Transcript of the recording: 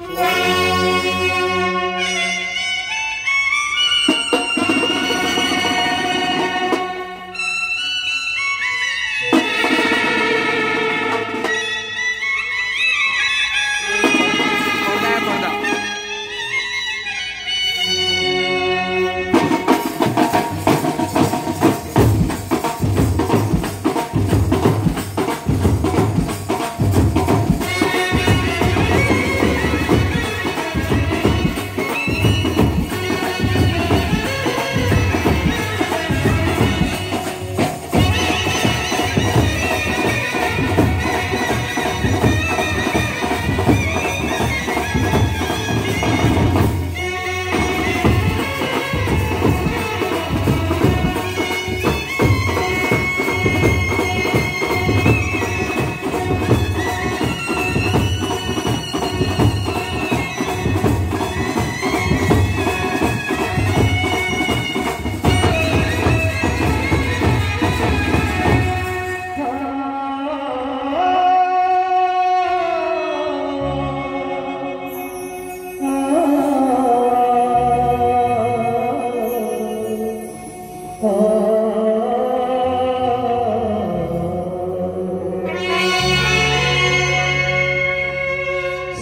안.